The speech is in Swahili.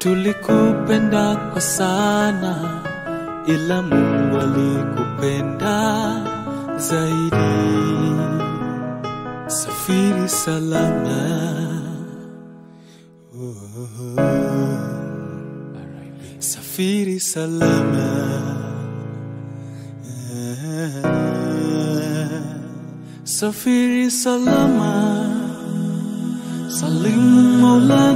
Tulikupenda kwa sana, ila Mungu alikupenda zaidi. Safiri salama. Oh. Safiri salama. Safiri salama. Salimu Maulana.